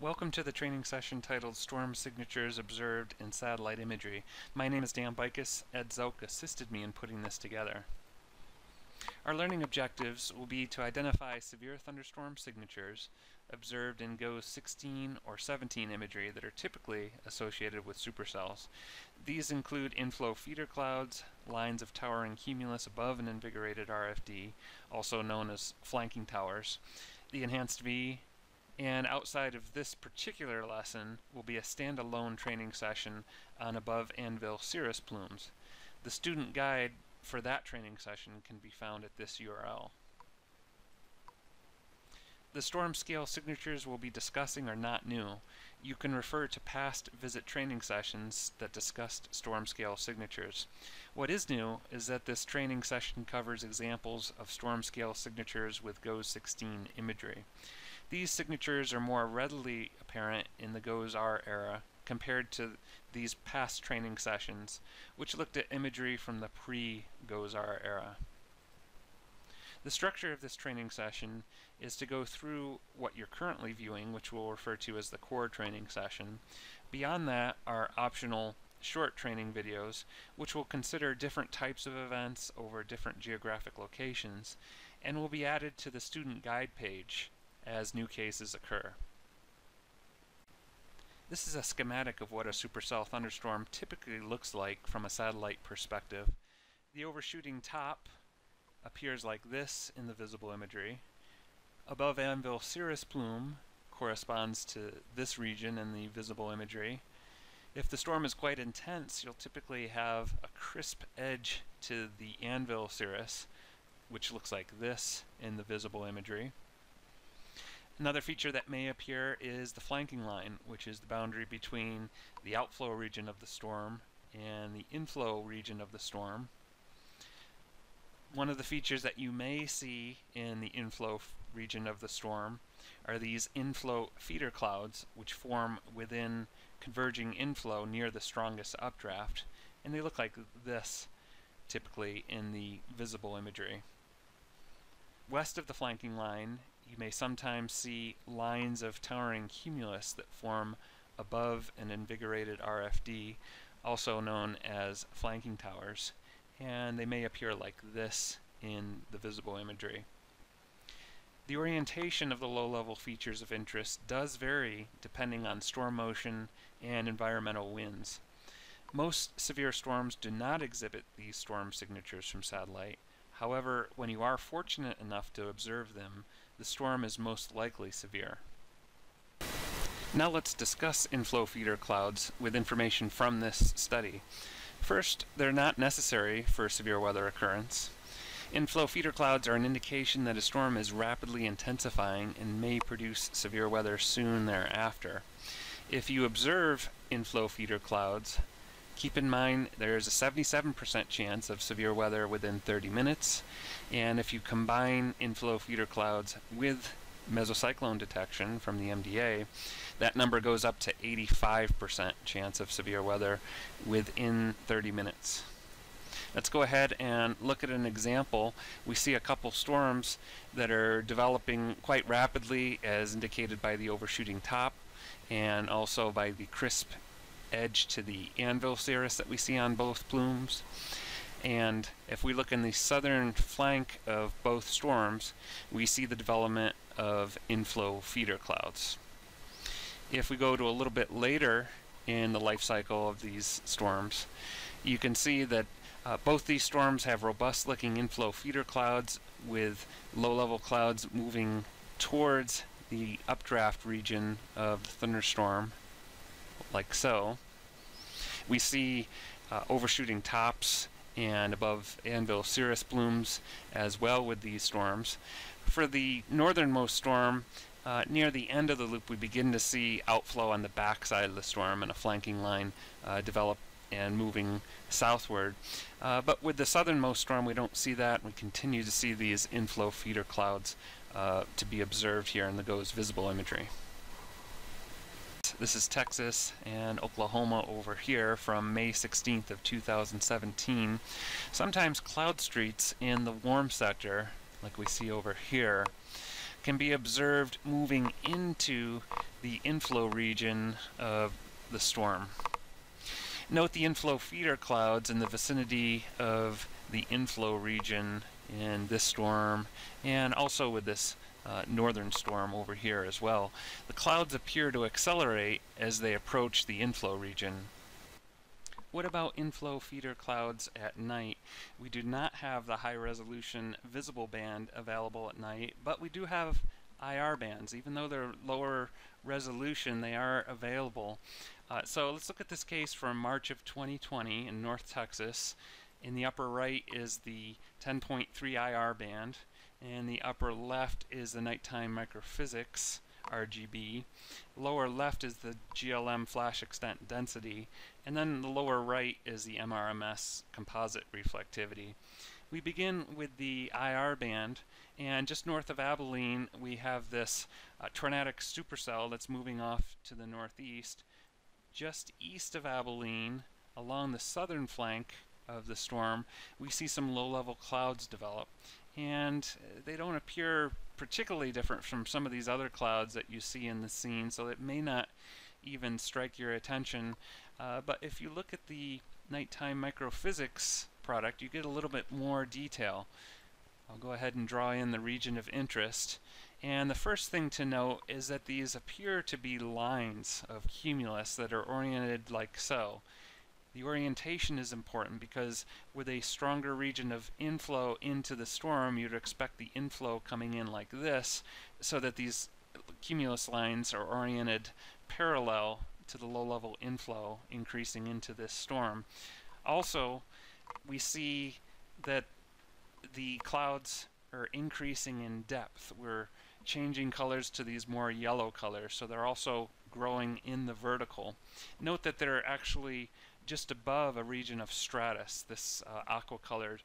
Welcome to the training session titled Storm Signatures Observed in Satellite Imagery. My name is Dan Bikos. Ed Zelk assisted me in putting this together. Our learning objectives will be to identify severe thunderstorm signatures observed in GOES 16 or 17 imagery that are typically associated with supercells. These include inflow feeder clouds, lines of towering cumulus above an invigorated RFD, also known as flanking towers, the enhanced V, and outside of this particular lesson will be a standalone training session on above anvil cirrus plumes. The student guide for that training session can be found at this URL. The storm scale signatures we'll be discussing are not new. You can refer to past visit training sessions that discussed storm scale signatures. What is new is that this training session covers examples of storm scale signatures with GOES 16 imagery. These signatures are more readily apparent in the GOES-R era compared to these past training sessions, which looked at imagery from the pre-GOES-R era. The structure of this training session is to go through what you're currently viewing, which we'll refer to as the core training session. Beyond that are optional short training videos, which will consider different types of events over different geographic locations, and will be added to the student guide page as new cases occur. This is a schematic of what a supercell thunderstorm typically looks like from a satellite perspective. The overshooting top appears like this in the visible imagery. Above anvil cirrus plume corresponds to this region in the visible imagery. If the storm is quite intense, you'll typically have a crisp edge to the anvil cirrus, which looks like this in the visible imagery. Another feature that may appear is the flanking line, which is the boundary between the outflow region of the storm and the inflow region of the storm. One of the features that you may see in the inflow region of the storm are these inflow feeder clouds, which form within converging inflow near the strongest updraft, and they look like this typically in the visible imagery. West of the flanking line, you may sometimes see lines of towering cumulus that form above an invigorated RFD, also known as flanking towers, and they may appear like this in the visible imagery. The orientation of the low-level features of interest does vary depending on storm motion and environmental winds. Most severe storms do not exhibit these storm signatures from satellite, However, when you are fortunate enough to observe them, the storm is most likely severe. Now let's discuss inflow feeder clouds with information from this study. First, they're not necessary for severe weather occurrence. Inflow feeder clouds are an indication that a storm is rapidly intensifying and may produce severe weather soon thereafter. If you observe inflow feeder clouds, Keep in mind there's a 77% chance of severe weather within 30 minutes, and if you combine inflow feeder clouds with mesocyclone detection from the MDA, that number goes up to 85% chance of severe weather within 30 minutes. Let's go ahead and look at an example. We see a couple storms that are developing quite rapidly as indicated by the overshooting top and also by the crisp edge to the anvil cirrus that we see on both plumes. And if we look in the southern flank of both storms, we see the development of inflow feeder clouds. If we go to a little bit later in the life cycle of these storms, you can see that uh, both these storms have robust looking inflow feeder clouds with low level clouds moving towards the updraft region of the thunderstorm like so. We see uh, overshooting tops and above anvil cirrus plumes as well with these storms. For the northernmost storm, uh, near the end of the loop, we begin to see outflow on the backside of the storm and a flanking line uh, develop and moving southward. Uh, but with the southernmost storm, we don't see that. We continue to see these inflow feeder clouds uh, to be observed here in the GOES visible imagery. This is Texas and Oklahoma over here from May 16th of 2017. Sometimes cloud streets in the warm sector, like we see over here, can be observed moving into the inflow region of the storm. Note the inflow feeder clouds in the vicinity of the inflow region in this storm and also with this uh, northern storm over here as well. The clouds appear to accelerate as they approach the inflow region. What about inflow feeder clouds at night? We do not have the high resolution visible band available at night, but we do have IR bands. Even though they're lower resolution, they are available. Uh, so let's look at this case from March of 2020 in North Texas. In the upper right is the 10.3 IR band, and the upper left is the nighttime microphysics RGB. Lower left is the GLM flash extent density, and then the lower right is the MRMS composite reflectivity. We begin with the IR band, and just north of Abilene we have this uh, tornadic supercell that's moving off to the northeast. Just east of Abilene, along the southern flank of the storm, we see some low-level clouds develop. And they don't appear particularly different from some of these other clouds that you see in the scene, so it may not even strike your attention. Uh, but if you look at the nighttime microphysics product, you get a little bit more detail. I'll go ahead and draw in the region of interest. And the first thing to note is that these appear to be lines of cumulus that are oriented like so. The orientation is important because with a stronger region of inflow into the storm, you'd expect the inflow coming in like this, so that these cumulus lines are oriented parallel to the low-level inflow increasing into this storm. Also, we see that the clouds are increasing in depth. We're changing colors to these more yellow colors, so they're also growing in the vertical. Note that they're actually just above a region of stratus, this uh, aqua-colored,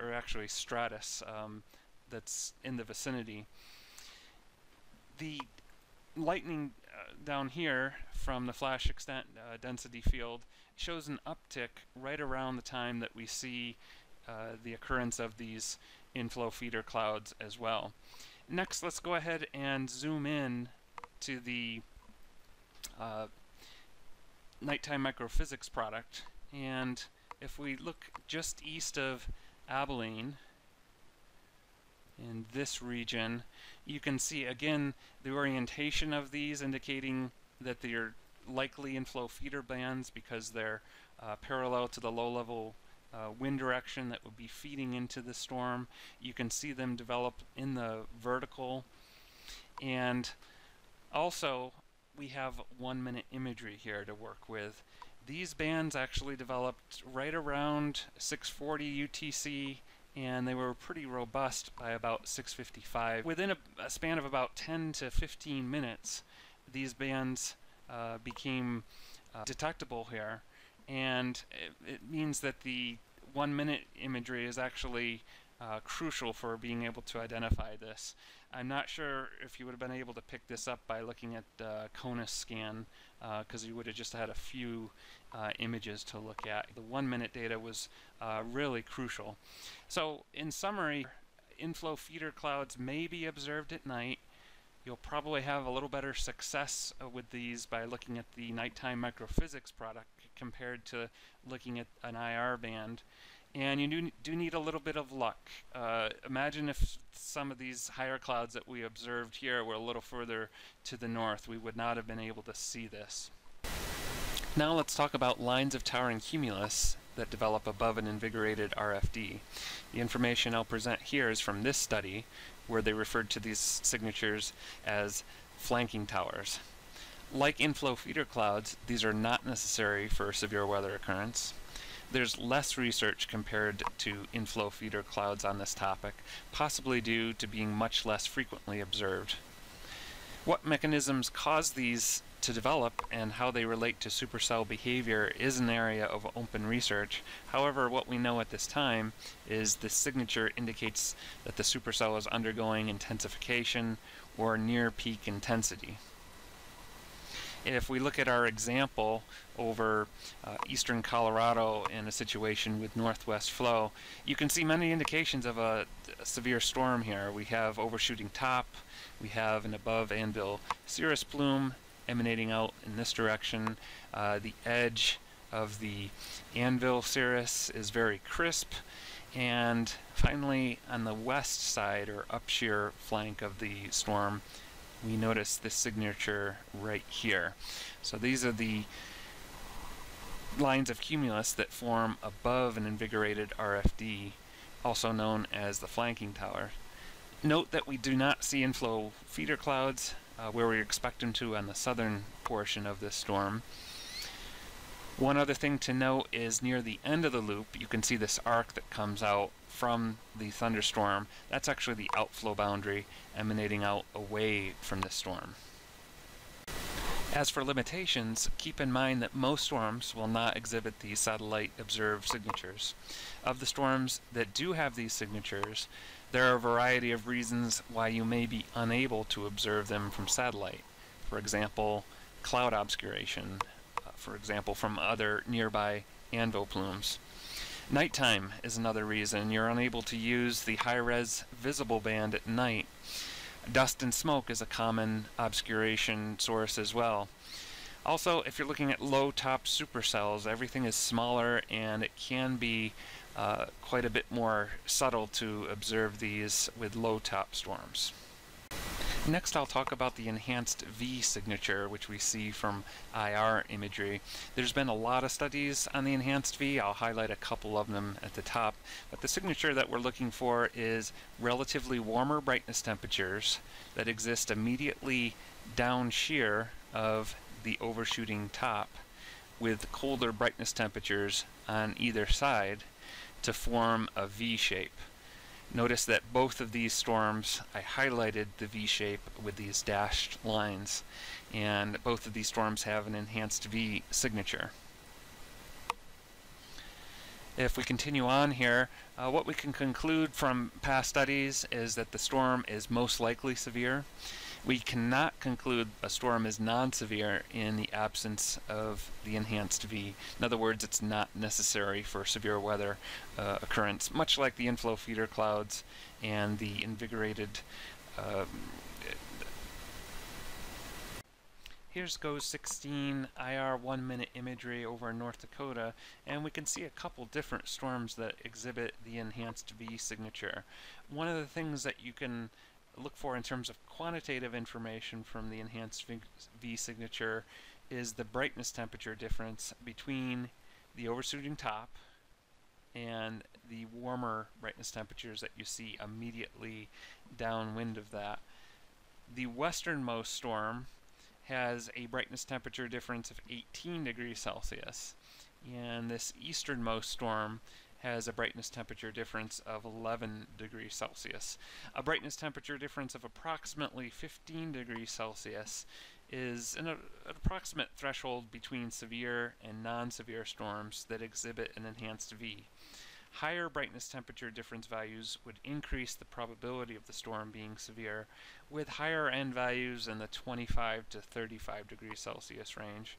or actually stratus, um, that's in the vicinity. The lightning uh, down here from the flash extent uh, density field shows an uptick right around the time that we see uh, the occurrence of these inflow feeder clouds as well. Next, let's go ahead and zoom in to the uh, nighttime microphysics product. And if we look just east of Abilene, in this region, you can see again the orientation of these indicating that they're likely inflow feeder bands because they're uh, parallel to the low-level uh, wind direction that would be feeding into the storm. You can see them develop in the vertical and also we have one minute imagery here to work with. These bands actually developed right around 640 UTC and they were pretty robust by about 655. Within a, a span of about 10 to 15 minutes, these bands uh, became uh, detectable here and it, it, means that the one minute imagery is actually uh, crucial for being able to identify this. I'm not sure if you would have been able to pick this up by looking at uh, CONUS scan because uh, you would have just had a few uh, images to look at. The one minute data was uh, really crucial. So in summary, inflow feeder clouds may be observed at night. You'll probably have a little better success uh, with these by looking at the nighttime microphysics product compared to looking at an IR band and you do, do need a little bit of luck. Uh, imagine if some of these higher clouds that we observed here were a little further to the north. We would not have been able to see this. Now let's talk about lines of towering cumulus that develop above an invigorated RFD. The information I'll present here is from this study, where they referred to these signatures as flanking towers. Like inflow feeder clouds, these are not necessary for severe weather occurrence. There's less research compared to inflow feeder clouds on this topic, possibly due to being much less frequently observed. What mechanisms cause these to develop and how they relate to supercell behavior is an area of open research. However, what we know at this time is the signature indicates that the supercell is undergoing intensification or near peak intensity. If we look at our example over uh, eastern Colorado in a situation with northwest flow, you can see many indications of a, a severe storm here. We have overshooting top, we have an above anvil cirrus plume emanating out in this direction. Uh, the edge of the anvil cirrus is very crisp. And finally, on the west side or upshear flank of the storm, we notice this signature right here. So these are the lines of cumulus that form above an invigorated RFD, also known as the flanking tower. Note that we do not see inflow feeder clouds uh, where we expect them to on the southern portion of this storm. One other thing to note is near the end of the loop, you can see this arc that comes out from the thunderstorm. That's actually the outflow boundary emanating out away from the storm. As for limitations, keep in mind that most storms will not exhibit these satellite observed signatures. Of the storms that do have these signatures, there are a variety of reasons why you may be unable to observe them from satellite. For example, cloud obscuration, for example, from other nearby anvil plumes. Nighttime is another reason you're unable to use the high-res visible band at night. Dust and smoke is a common obscuration source as well. Also, if you're looking at low-top supercells, everything is smaller and it can be uh, quite a bit more subtle to observe these with low-top storms. Next I'll talk about the enhanced V signature which we see from IR imagery. There's been a lot of studies on the enhanced V, I'll highlight a couple of them at the top, but the signature that we're looking for is relatively warmer brightness temperatures that exist immediately down shear of the overshooting top with colder brightness temperatures on either side to form a V shape. Notice that both of these storms, I highlighted the V-shape with these dashed lines, and both of these storms have an enhanced V signature. If we continue on here, uh, what we can conclude from past studies is that the storm is most likely severe. We cannot conclude a storm is non-severe in the absence of the enhanced V. In other words, it's not necessary for severe weather uh, occurrence, much like the inflow feeder clouds and the invigorated um, Here's GOES 16 IR one minute imagery over North Dakota and we can see a couple different storms that exhibit the enhanced V signature. One of the things that you can look for in terms of quantitative information from the enhanced V signature is the brightness temperature difference between the overshooting top and the warmer brightness temperatures that you see immediately downwind of that. The westernmost storm has a brightness temperature difference of 18 degrees Celsius and this easternmost storm has a brightness temperature difference of 11 degrees Celsius. A brightness temperature difference of approximately 15 degrees Celsius is an, uh, an approximate threshold between severe and non-severe storms that exhibit an enhanced V. Higher brightness temperature difference values would increase the probability of the storm being severe, with higher end values in the 25 to 35 degrees Celsius range.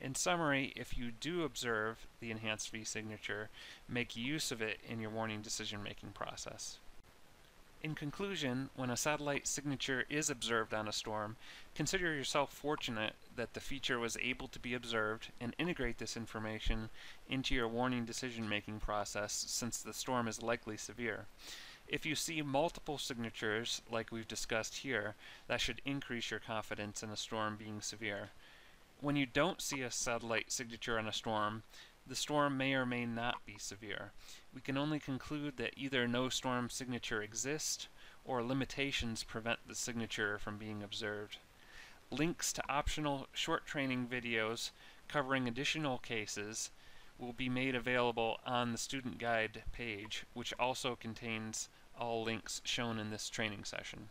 In summary, if you do observe the enhanced V signature, make use of it in your warning decision-making process. In conclusion, when a satellite signature is observed on a storm, consider yourself fortunate that the feature was able to be observed and integrate this information into your warning decision-making process since the storm is likely severe. If you see multiple signatures, like we've discussed here, that should increase your confidence in a storm being severe. When you don't see a satellite signature on a storm, the storm may or may not be severe. We can only conclude that either no storm signature exists or limitations prevent the signature from being observed. Links to optional short training videos covering additional cases will be made available on the student guide page, which also contains all links shown in this training session.